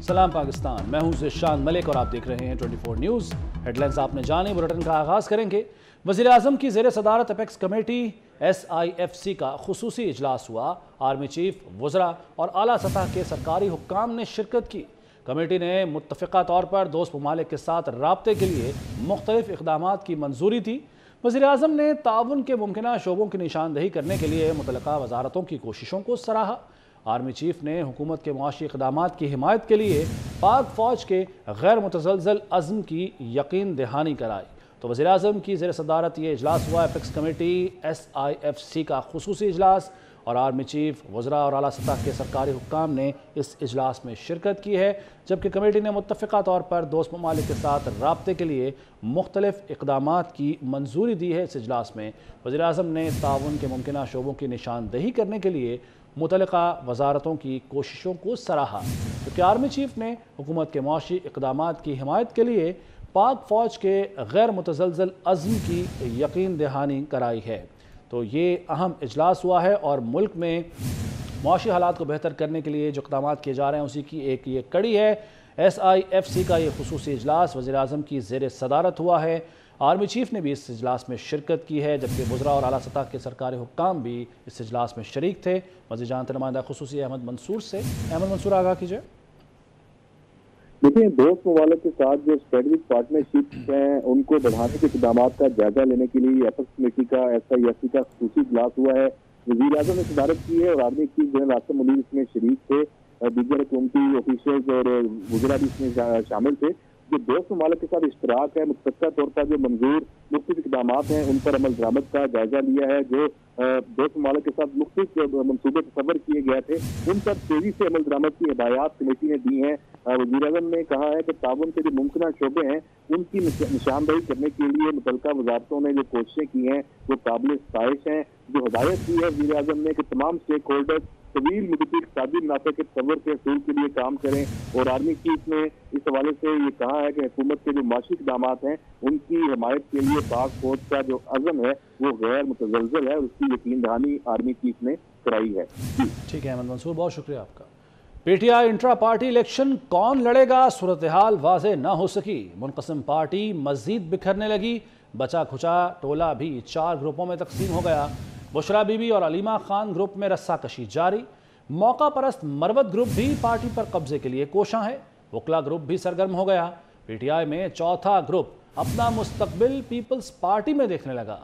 सलाम पाकिस्तान। मैं हूँ जिशान मलिक और आप देख रहे हैं 24 न्यूज़। हेडलाइंस आपने जाने बुलेटिन का आगाज़ करेंगे। वजी अजम की जेर सदारत apex committee, S I F C का खसूसी इजलास हुआ। आर्मी चीफ वजरा और अली सतह के सरकारी हुकाम ने शिरकत की। कमेटी ने मुतफ़ा तौर पर दोस्त ममालिक के साथ रबते के लिए मुख्तलिफ़ इकदाम की मंजूरी दी। वजी अजम ने ताउन के मुमकिन शोबों की निशानदही करने के लिए मुतल वजारतों की कोशिशों को सराहा। आर्मी चीफ ने हुकूमत के मुआशी इकदाम की हिमायत के लिए पाक फ़ौज के गैर मुतजलजल अज़म की यकीन दहानी कराई। तो वजी अजम की जेर सदारत ये इजलास हुआ, apex committee, S I F C का खसूस इजलास, और आर्मी चीफ वजरा और अली सतह के सरकारी हुकाम ने इस इजलास में शिरकत की है, जबकि कमेटी ने मुतफ़ा तौर पर दोस्त ममालिक के साथ रबते के लिए मुख्तलिफ़ इकदाम की मंजूरी दी है। इस इजलास में वजी अजम ने ताउन के मुमकिन शोबों की निशानदही करने के लिए मुतल वजारतों की कोशिशों को सराहा। क्योंकि आर्मी चीफ ने हुकूमत के मुआशी इकदाम की हमायत के लिए पाक फ़ौज के गैर मुतजलजल अज़म की यकीन दहानी कराई है। तो ये अहम इजलास हुआ है और मुल्क में मुशी हालात को बेहतर करने के लिए जो इकदाम किए जा रहे हैं, उसी की एक ये कड़ी है। एस आई एफ़ सी का ये खसूस इजलास वजी अजम की जेर सदारत हुआ है। आर्मी चीफ ने भी इस इजलास में शिरकत की है, जबकि गुजरा और अला सतह के सरकारी हुकाम भी इस इजलास में शरीक थे। मजीद जानते नुमाइंदा खसूस अहमद मंसूर से। अहमद मंसूर, आगाह कीजिए। देखिए, दोस्त ममालक के साथ जो स्ट्रेटजिक पार्टनरशिप हैं, उनको बढ़ाने के इकदाम का जायजा लेने के लिए एफएस कमेटी का एस आई एफ़ सी का खसूसी इजलास हुआ है। वज़ीर अजम ने सदारत की है और army chief general Asim Munir इसमें शरीक थे। दीगर हुकूमती ऑफिसर्स और गुजरा भी इसमें शामिल थे। जो दोस्त ममालक के साथ इश्तराक है मुतफ़ा तौर पर जो मंजूर मुख्त इकदाम हैं, उन पर अमल दरामद का जायजा लिया है, जो दोस्त ममालक के साथ मुख्त मनसूबे तस्वर किए गए थे, उन पर तेज़ी से अमल दरामद की हदायत कमेटी ने दी हैं। वजी अजम ने कहा है कि ताउन के जो मुमकिन शोबे हैं, उनकी निशानदही करने के लिए मुतल वजारतों ने जो कोशिशें की हैं, वो काबिल सताइश हैं। जो हदायत की है वजी अजम ने कि तमाम स्टेक होल्डर तवील मुदती इकतादी मुनाफे के तस्वर के असूल के लिए काम करें। और आर्मी चीफ ने इस हवाले से ये कहा है कि हुकूमत के जो माशी इकदाम हैं, उनकी हिमायत के लिए पाक फौज का जो अज़म है, वो गैर मुतजलजल है उसकी यकीन दहानी आर्मी चीफ ने कराई है। ठीक है, अहमद मंसूर, बहुत शुक्रिया आपका। पीटीआई इंट्रा पार्टी इलेक्शन कौन लड़ेगा? सूरत हाल वाजे न हो सकी। मुनकसम पार्टी मजीद बिखरने लगी। बचा खुचा टोला भी चार ग्रुपों में तकसीम हो गया। बुशरा बीबी और अलीमा खान ग्रुप में रस्साकशी जारी। मौका परस्त मरवत ग्रुप भी पार्टी पर कब्जे के लिए कोशा है। वकला ग्रुप भी सरगर्म हो गया। पीटीआई में चौथा ग्रुप अपना मुस्तबिल पीपल्स पार्टी में देखने लगा।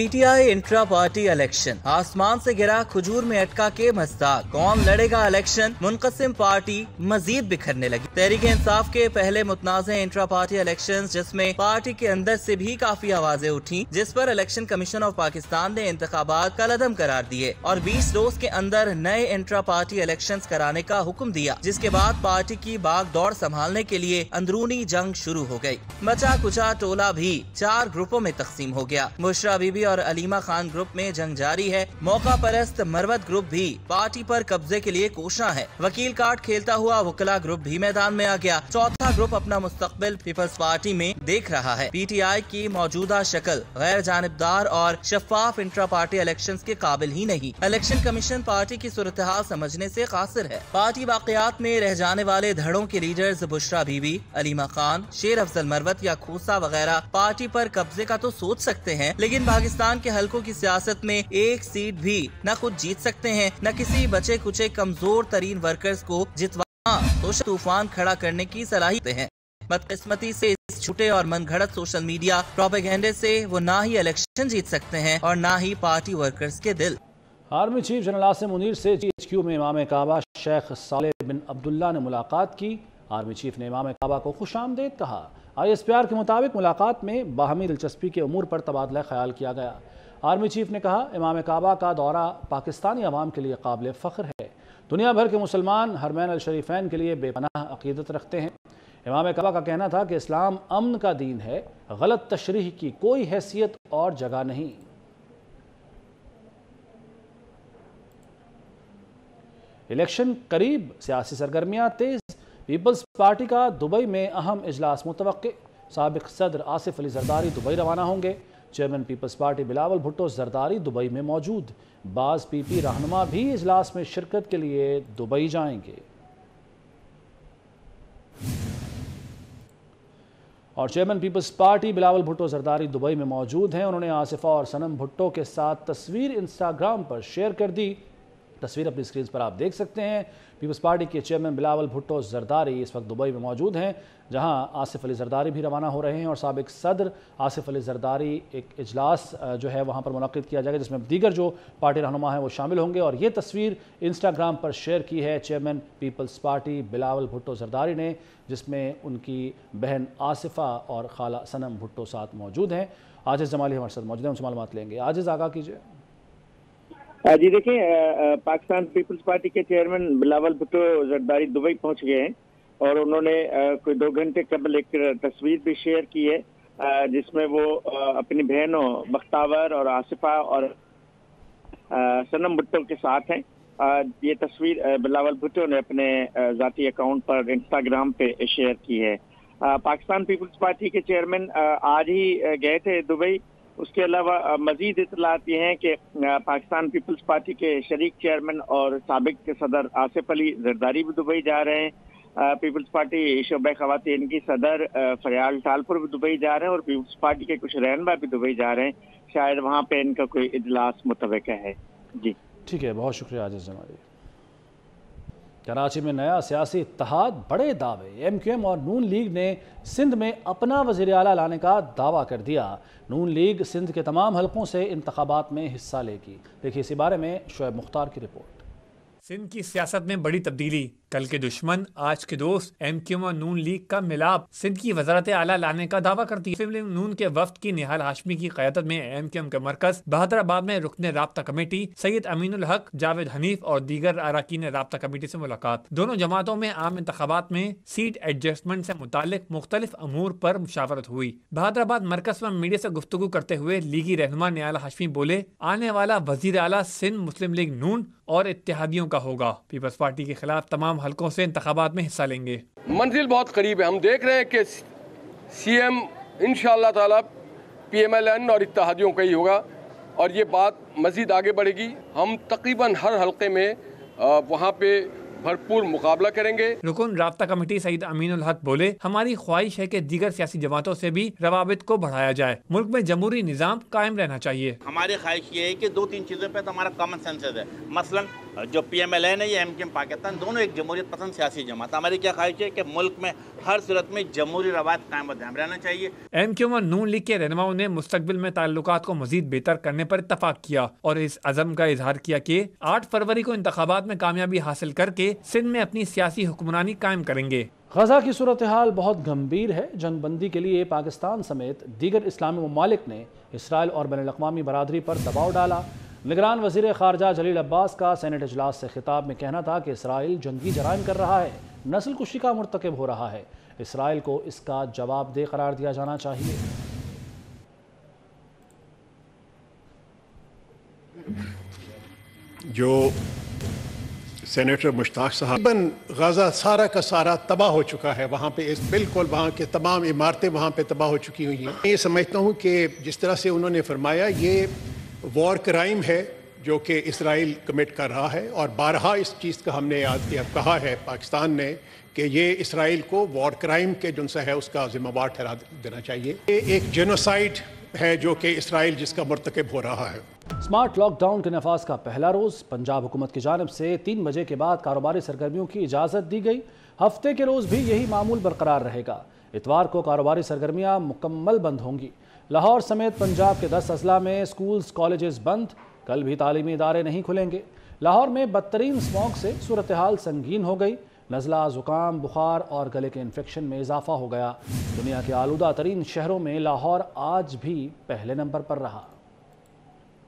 पीटीआई इंट्रा पार्टी इलेक्शन आसमान से गिरा खजूर में अटका के मस्ताक कौन लड़ेगा इलेक्शन मुनकसिम पार्टी मजीद बिखरने लगी। तहरीक इंसाफ के पहले मुतनाज़ इंट्रा पार्टी इलेक्शन जिसमें पार्टी के अंदर से भी काफ़ी आवाज़ें उठी, जिस पर इलेक्शन कमीशन ऑफ़ पाकिस्तान ने इंतबात कलदम करार दिए और बीस रोज के अंदर नए इंट्रा पार्टी इलेक्शन कराने का हुक्म दिया, जिसके बाद पार्टी की बाग दौड़ संभालने के लिए अंदरूनी जंग शुरू हो गई बचा कुचा टोला भी चार ग्रुपों में तकसीम हो गया। मुशरा बीबी और अलीमा खान ग्रुप में जंग जारी है। मौका परस्त मरवत ग्रुप भी पार्टी पर कब्जे के लिए कोशा है। वकील कार्ड खेलता हुआ वकला ग्रुप भी मैदान में आ गया। चौथा ग्रुप अपना मुस्तकबिल पीपल्स पार्टी में देख रहा है। पीटीआई की मौजूदा शक्ल गैर जानबदार और शफाफ इंट्रा पार्टी इलेक्शन के काबिल ही नहीं। इलेक्शन कमीशन पार्टी की सूरत हाल समझने ऐसी कासिर है। पार्टी वाकयात में रह जाने वाले धड़ों के लीडर्स बुशरा बीबी अलीमा खान, शेर अफजल मरवत या खूसा वगैरह पार्टी पर कब्जे का तो सोच सकते हैं, लेकिन पाकिस्तान पाकिस्तान के हलकों की सियासत में एक सीट भी न खुद जीत सकते हैं, न किसी बचे कुचे कमज़ोर तरीन वर्कर्स को जितवा तो तूफ़ान खड़ा करने की सलाहियत है। बदकिस्मती से इस छुटे और मनगढ़ंत सोशल मीडिया प्रोपेगेंडे से वो ना ही इलेक्शन जीत सकते हैं और ना ही पार्टी वर्कर्स के दिल। Army chief general Asim Munir से क्यू में इमाम काबा शेख साले बिन अब्दुल्ला ने मुलाकात की। आर्मी चीफ ने इमाम काबा को खुश आमदेद कहा। आई एस पी आर के मुताबिक मुलाकात में बाहमी दिलचस्पी के अमूर पर तबादला ख्याल किया गया। आर्मी चीफ ने कहा, इमाम काबा का दौरा पाकिस्तानी अवाम के लिए काबिल फ़ख्र है। दुनिया भर के मुसलमान हरमैन शरीफैन के लिए बेपनाह अकीदत रखते हैं। इमाम काबा का कहना था कि इस्लाम अमन का दीन है, गलत तशरीह की कोई हैसियत और जगह नहीं। इलेक्शन करीब, सियासी सरगर्मियाँ तेज पीपल्स पार्टी का दुबई में अहम इजलास मुतव सबक सदर आसिफ अली जरदारी दुबई रवाना होंगे। Chairman Peoples Party Bilawal Bhutto Zardari Dubai में मौजूद। बाज पीपी रहनुमा भी इजलास में शिरकत के लिए दुबई जाएँगे। और chairman Peoples Party Bilawal Bhutto Zardari Dubai में मौजूद हैं। उन्होंने आसिफा और सनम भुट्टो के साथ तस्वीर इंस्टाग्राम पर शेयर कर दी। तस्वीर अपनी स्क्रीन पर आप देख सकते हैं। पीपल्स पार्टी के चेयरमैन बिलावल भुट्टो जरदारी इस वक्त दुबई में मौजूद हैं, जहाँ आसिफ अली जरदारी भी रवाना हो रहे हैं और सबक सदर आसिफ अली जरदारी एक इजलास जो है वहाँ पर मुनद किया जाएगा, जिसमें दीगर जो पार्टी रहनुमा हैं वो शामिल होंगे। और ये तस्वीर इंस्टाग्राम पर शेयर की है chairman Peoples Party Bilawal Bhutto Zardari ने, जिसमें उनकी बहन आसिफा और खाला सनम भुट्टो साथ मौजूद हैं। आजिज़ जमाली हमारे साथ मौजूद हैं, उनसे मालूम लेंगे। आजिज़ आगा कीजिए। जी देखिए पाकिस्तान पीपल्स पार्टी के चेयरमैन बिलावल भुट्टो जरदारी दुबई पहुँच गए हैं और उन्होंने कोई दो घंटे कबल एक तस्वीर भी शेयर की है जिसमें वो अपनी बहनों बख्तावर और आसिफा और सनम भुट्टो के साथ हैं। ये तस्वीर बिलावल भुट्टो ने अपने ज़ाती अकाउंट पर इंस्टाग्राम पे शेयर की है। पाकिस्तान पीपल्स पार्टी के चेयरमैन आज ही गए थे दुबई उसके अलावा मजीद इतलात ये हैं कि पाकिस्तान पीपल्स पार्टी के शरीक चेयरमैन और सबक सदर आसिफ अली जरदारी भी दुबई जा रहे हैं। पीपल्स पार्टी शोबे खातन की सदर फरियाल टालपुर भी दुबई जा रहे हैं और पीपल्स पार्टी के कुछ रहनमा भी दुबई जा रहे हैं। शायद वहाँ पे इनका कोई इजलास मुतव है। जी। ठीक है, बहुत शुक्रिया आजिज जमारी कराची में नया सियासी इतिहाद बड़े दावे। एम क्यू एम और नून लीग ने सिंध में अपना वज़ीर अला लाने का दावा कर दिया। नून लीग सिंध के तमाम हलकों से इंतबात में हिस्सा लेगी। देखिए इसी बारे में शुएब मुख्तार की रिपोर्ट। सिंध की सियासत में बड़ी तब्दीली। कल के दुश्मन, आज के दोस्त, एम क्यूम और नून लीग का मिलाप। सिंध की वजारत आला लाने का दावा करती है। नून के वफ्त की निहाल हाशमी की क्यादत में एम क्यूम के मरकज। बहादराबाद में रुकन रबता कमेटी। सैयद अमीन हक, जावेद हनीफ और दीगर अरकान रबता कमेटी से मुलाकात। दोनों जमातों में आम इंतबात में सीट एडजस्टमेंट से मुतालिक मुख्तलिफ़ अमूर पर मुशावरत हुई। बहादराबाद मरकज में मीडिया से गुफ्तु करते हुए लीगी रहनुमा निहाल हाशमी बोले, आने वाला वज़ीर अला सिंध मुस्लिम लीग नून और इतिहादियों का होगा। पीपल्स पार्टी के खिलाफ तमाम हलकों से इंतबात में हिस्सा लेंगे। मंजिल बहुत करीब है। हम देख रहे हैं कि सी एम इन ताला पी एम एल एन और इतिहादियों का ही होगा। और ये बात मज़ीद आगे बढ़ेगी। हम तकरीबन हर हल्के में वहाँ पे भरपूर मुकाबला करेंगे। रुकन रबता कमेटी सईद अमीन हक बोले हमारी ख्वाहिश है कि दीगर सियासी जमातों से भी रवाबित को बढ़ाया जाए। मुल्क में जमहूरी निज़ाम कायम रहना चाहिए। हमारी ख्वाहिश ये है कि दो तीन चीज़ों पे तो हमारा कॉमन सेंस है। मसलन जो पी एम एल एन है या एम के एम पाकिस्तान दोनों एक जमहूरियत पसंद सियासी जमात हमारी क्या ख्वाहिश है कि मुल्क में हर सूरत में जमहूरी रवाज कायम ध्यान रहना चाहिए। एम क्यू और नून लीग के रहनुमाओं ने मुस्तबिल में ताल्लुक को मजीद बेहतर करने पर इतफाक किया और इस अजम का इजहार किया कि आठ फरवरी को इंतबात में कामयाबी हासिल करके सिंध में अपनी सियासी हुक्मरानी कायम करेंगे। गजा की सूरत हाल बहुत गंभीर है। जंगबंदी के लिए पाकिस्तान समेत दीगर इस्लामी ममालिक ने इसराइल और बैन अवी बरदरी पर दबाव डाला। निगरान वज़ीर खारजा जलील अब्बास का सैनट अजलास से खिताब में कहना था कि इसराइल जंगी जराइम कर रहा है नस्ल कुशी का मरतकब हो रहा है। इसराइल को इसका जवाब दे करार दिया जाना चाहिए। जो सेनेटर मुश्ताक साहब गजा सारा का सारा तबाह हो चुका है। वहाँ पे इस बिल्कुल वहाँ के तमाम इमारतें वहाँ पे तबाह हो चुकी हुई हैं। ये समझता हूँ कि जिस तरह से उन्होंने फरमाया, ये वॉर क्राइम है जो कि इसराइल कमिट कर रहा है और बारहा इस चीज़ का हमने याद किया कहा है, पाकिस्तान ने, कि ये इसराइल को वॉर क्राइम के जुनसा है उसका जिम्मेवार ठहरा देना चाहिए। ये एक जेनोसाइड है जो कि इसराइल जिसका मरतकब हो रहा है। स्मार्ट लॉकडाउन के नफाज का पहला रोज़, पंजाब हुकूमत की जानब से तीन बजे के बाद कारोबारी सरगर्मियों की इजाज़त दी गई। हफ़्ते के रोज़ भी यही मामूल बरकरार रहेगा। इतवार को कारोबारी सरगर्मियाँ मुकम्मल बंद होंगी। लाहौर समेत पंजाब के दस अजला में स्कूल्स, कॉलेजेस बंद, कल भी तालीमी इदारे नहीं खुलेंगे। लाहौर में बदतरीन स्मॉग से सूरत हाल संगीन हो गई। नज़ला, ज़ुकाम, बुखार और गले के इन्फेक्शन में इजाफा हो गया। दुनिया के आलूदा तरीन शहरों में लाहौर आज भी पहले नंबर पर रहा।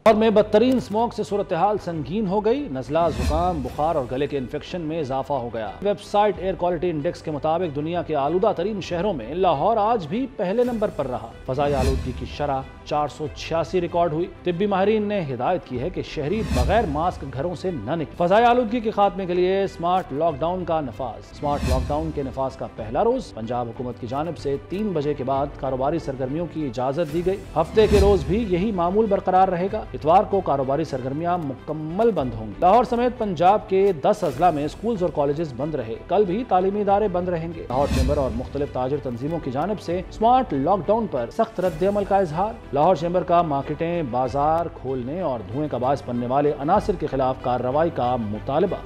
और में बदतरीन स्मोक से सूरत हाल संगीन हो गई। नजला जुकाम, बुखार और गले के इन्फेक्शन में इजाफा हो गया। वेबसाइट एयर क्वालिटी इंडेक्स के मुताबिक दुनिया के आलूदा तरीन शहरों में लाहौर आज भी पहले नंबर पर रहा। फजाई आलूदगी की शरह चार सौ छियासी रिकॉर्ड हुई। तिब्बी माहरीन ने हिदायत की है की शहरी बगैर मास्क घरों से न निकले। फजाई आलूदगी के खात्मे के लिए स्मार्ट लॉकडाउन का नफाज। स्मार्ट लॉकडाउन के नफाज का पहला रोज। पंजाब हुकूमत की जानब ऐसी तीन बजे के बाद कारोबारी सरगर्मियों की इजाज़त दी गई हफ़्ते के रोज भी यही मामूल बरकरार रहेगा। इतवार को कारोबारी सरगर्मियाँ मुकम्मल बंद होंगी। लाहौर समेत पंजाब के दस अजला में स्कूल और कॉलेजेस बंद रहे। कल भी तालीमी इदारे बंद रहेंगे। लाहौर चैम्बर और मुख्तलिफ़ ताजर तंजीमों की जानब ऐसी स्मार्ट लॉकडाउन आरोप सख्त रद्द अमल का इजहार। लाहौर चैम्बर का मार्केटें बाज़ार खोलने और धुएँ का बास बनने वाले अनासर के खिलाफ कार्रवाई का मुतालबा।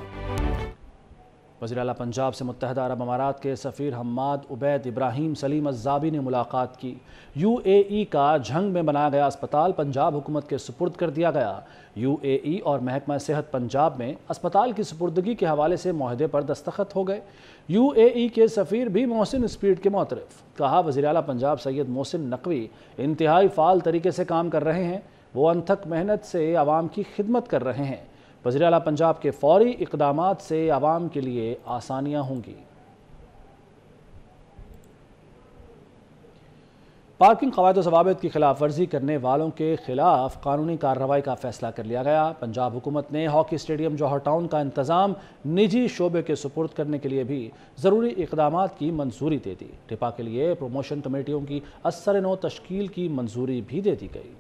वजी अला पंजाब से मुतहद अरब अमारात के सफ़ीर हमाद उबैद इब्राहिम सलीम अजाबी ने मुलाकात की। यू ए ई का झंग में बनाया गया अस्पताल पंजाब हुकूमत के सुपुर्द कर दिया गया। यू ए ई और महकमा सेहत पंजाब में अस्पताल की सुपुर्दगी के हवाले से माहदे पर दस्तखत हो गए। यू ए ई के सफ़ीर भी मोहसिन स्पीड के मोतरफ, कहा वजी अला पंजाब सैयद मोहसिन नकवी इंतहाई फ़ाल तरीके से काम कर रहे हैं। वो अनथक मेहनत से आवाम की खिदमत कर रहे हैं। वजी अला पंजाब के फौरी इकदाम से आवाम के लिए आसानियाँ होंगी। पार्किंग कवायद जवाबित की खिलाफ वर्जी करने वालों के खिलाफ कानूनी कार्रवाई का फैसला कर लिया गया। पंजाब हुकूमत ने हॉकी स्टेडियम जौहर टाउन का इंतज़ाम निजी शोबे के सुपुर्द करने के लिए भी ज़रूरी इकदाम की मंजूरी दे दी। टिपा के लिए प्रमोशन कमेटियों की असर नो तश्कील की मंजूरी भी दे दी गई।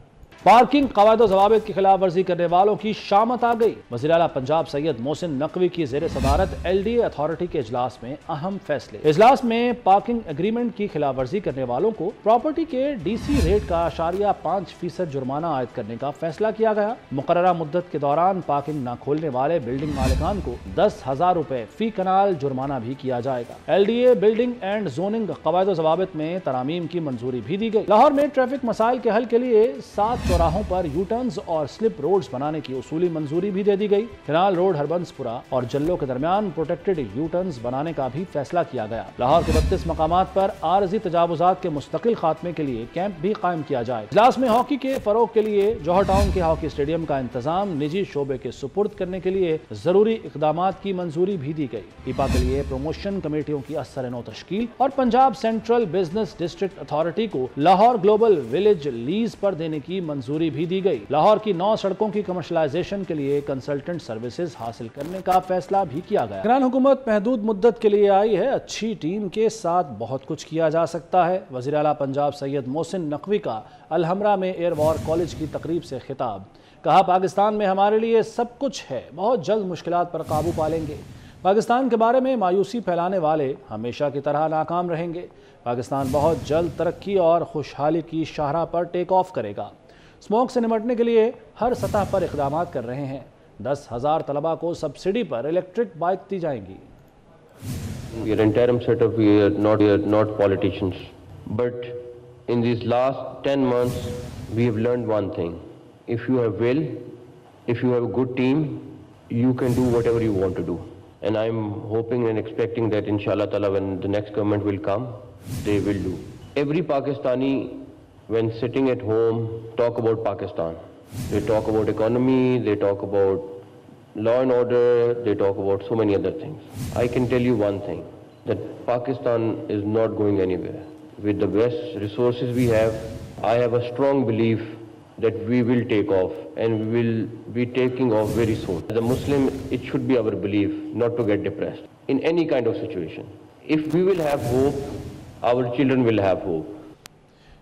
पार्किंग कवायद, जवाब की खिलाफ वर्जी करने वालों की शामत आ गई। वजी अला पंजाब सैयद मोहसिन नकवी की जेर सदारत एल डी ए अथॉरिटी के अजलास में अहम फैसले। इजलास में पार्किंग एग्रीमेंट की खिलाफ वर्जी करने वालों को प्रॉपर्टी के डी सी रेट का आशारिया पाँच फ़ीसद जुर्माना आयद करने का फैसला किया गया। मुकर मुद्दत के दौरान पार्किंग न खोलने वाले बिल्डिंग मालिकान को दस हज़ार रूपए फ़ी कनाल जुर्माना भी किया जाएगा। L D A building and zoning कवायद जवाबित में तरामीम की मंजूरी भी दी गई लाहौर में ट्रैफ़िक मसाइल के हल के लिए सात चौराहों पर यू टर्न्स और स्लिप रोड्स बनाने की उसूली मंजूरी भी दे दी गई। फ़िलहाल रोड हरबंसपुरा और जल्लो के दरमियान प्रोटेक्टेड यू टर्न्स बनाने का भी फैसला किया गया। लाहौर के बत्तीस मकाम पर आरजी तजावजात के मुस्तकिल खात्मे के लिए कैंप भी कायम किया जाए। इजलास में हॉकी के फरोग के लिए जौहर टाउन के हॉकी स्टेडियम का इंतज़ाम, निजी शोबे के सुपुर्द करने के लिए ज़रूरी इकदाम की मंजूरी भी दी गई। ईपा के लिए प्रमोशन कमेटियों की असर नो तश्कील और Punjab Central Business District Authority को लाहौर ग्लोबल विलेज लीज पर देने की भी दी गई। लाहौर की नौ सड़कों की कमर्शलाइजेशन के लिए कंसल्टेंट सर्विसेज़ हासिल करने का फैसला भी किया गया। ग्रान हुकूमत महदूद मुद्दत के लिए आई है। अच्छी टीम के साथ बहुत कुछ किया जा सकता है। वजी अला पंजाब सैयद मोहसिन नकवी का अलहमरा में एयर वॉर कॉलेज की तकरीब से खिताब। कहा, पाकिस्तान में हमारे लिए सब कुछ है। बहुत जल्द मुश्किल पर काबू पालेंगे। पाकिस्तान के बारे में मायूसी फैलाने वाले हमेशा की तरह नाकाम रहेंगे। पाकिस्तान बहुत जल्द तरक्की और खुशहाली की शाहरा पर टेक ऑफ़ करेगा। स्मोक से निपटने के लिए हर सतह पर इकदाम कर रहे हैं दस हज़ार तलबा को सब्सिडी पर इलेक्ट्रिक बाइक दी जाएँगी We are interim setup, we are not, we are not politicians. But in these last 10 months, we have learned one thing. If you have will, if you have a good team, you can do whatever you want to do. And I'm hoping and expecting that inshallah when the next government will come, they will do. Every Pakistani when sitting at home talk about Pakistan. They talk about economy, they talk about law and order, they talk about so many other things. I can tell you one thing, that Pakistan is not going anywhere. With the best resources we have, I have a strong belief that we will take off and we will be taking off very soon. As a Muslim, it should be our belief not to get depressed in any kind of situation. If we will have hope, our children will have hope.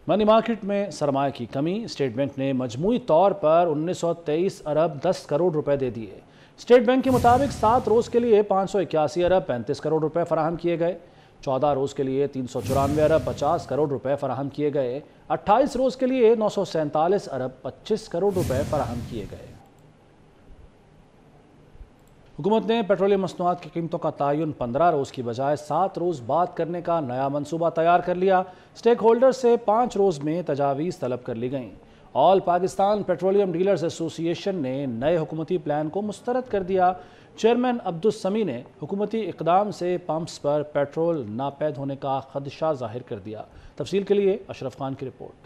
Money market में सरमाए की कमी। State bank ने मजमू तौर पर 1923 अरब 10 करोड़ रुपए दे दिए। State bank के मुताबिक सात रोज़ के लिए पाँच सौ इक्यासी अरब पैंतीस करोड़ रुपए फराहम किए गए। चौदह रोज़ के लिए तीन सौ चौरानवे अरब पचास करोड़ रुपए फराहम किए गए। अट्ठाईस रोज़ के लिए नौ सौ सैंतालीस अरब पच्चीस करोड़ रुपए फराहम किए गए। हुकूमत ने पेट्रोलियम मसनूआत की कीमतों का तयन पंद्रह रोज़ की बजाय सात रोज़ बाद करने का नया मनसूबा तैयार कर लिया। स्टेक होल्डर से पाँच रोज़ में तजावीज़ तलब कर ली गई। All Pakistan Petroleum Dealers Association ने नए हुकूमती प्लान को मुस्तरद कर दिया। चेयरमैन अब्दुलसमी ने हुकूमती इकदाम से पम्प्स पर पेट्रोल नापैद होने का खदशा ज़ाहिर कर दिया। तफसील के लिए अशरफ खान की रिपोर्ट।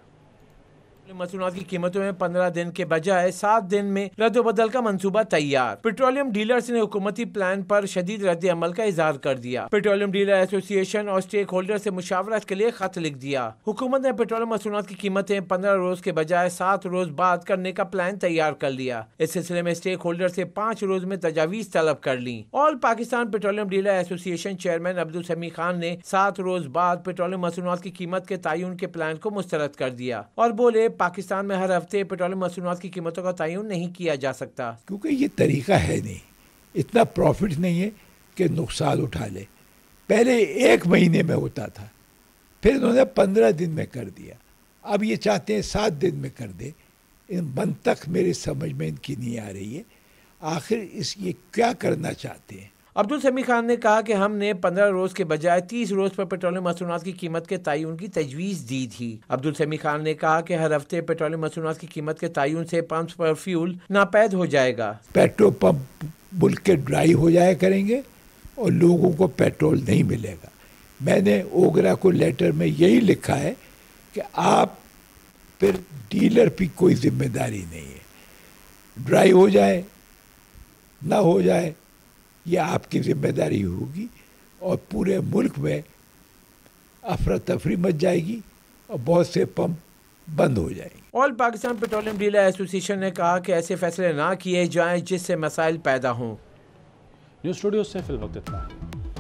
मसूनात की कीमतों में पंद्रह दिन के बजाय सात दिन में रद्दबदल का मंसूबा तैयार। पेट्रोलियम डीलर्स ने हुकूमती प्लान पर शदीद रद्द अमल का इजहार कर दिया। पेट्रोलियम डीलर एसोसिएशन और स्टेक होल्डर से मुशावरत के लिए खत लिख दिया। हुकूमत ने पेट्रोलियम मसूनात की कीमतें पंद्रह रोज के बजाय सात रोज बाद करने का प्लान तैयार कर लिया। इस सिलसिले में स्टेक होल्डर से पाँच रोज में तजावीज तलब कर ली। All Pakistan Petroleum Dealer Association chairman Abdul Sami Khan ने सात रोज बाद पेट्रोलियम मसूनात की कीमत के तयन के प्लान को मुस्तरद कर दिया और बोले पाकिस्तान में हर हफ़्ते पेट्रोलियम मसूलत की कीमतों का तयन नहीं किया जा सकता। क्योंकि ये तरीका है नहीं। इतना प्रॉफिट नहीं है कि नुकसान उठा ले। पहले एक महीने में होता था। फिर इन्होंने पंद्रह दिन में कर दिया। अब ये चाहते हैं सात दिन में कर दे। इन बंद तक मेरे समझ में इनकी नहीं आ रही है। आखिर इस ये क्या करना चाहते हैं? अब्दुल समी खान ने कहा कि हमने पंद्रह रोज के बजाय तीस रोज पर पेट्रोलियम मसूलत की कीमत के तयन की तजवीज़ दी थी। अब्दुल समी खान ने कहा कि हर हफ़्ते पेट्रोलियम मसूलत की कीमत के तयन से पंप पर फ्यूल नापैद हो जाएगा। पेट्रोल पंप मुल्क के ड्राई हो जाया करेंगे और लोगों को पेट्रोल नहीं मिलेगा। मैंने ओगरा को लेटर में यही लिखा है कि आप फिर डीलर की कोई ज़िम्मेदारी नहीं है। ड्राई हो जाए, ना हो जाए ये आपकी ज़िम्मेदारी होगी और पूरे मुल्क में अफरा तफरी मच जाएगी और बहुत से पंप बंद हो जाएँगे। All Pakistan Petroleum Dealer Association ने कहा कि ऐसे फैसले ना किए जाएँ जिससे मसाइल पैदा हों। न्यूज़ स्टूडियो से फ़िल्म वक्त इतना है।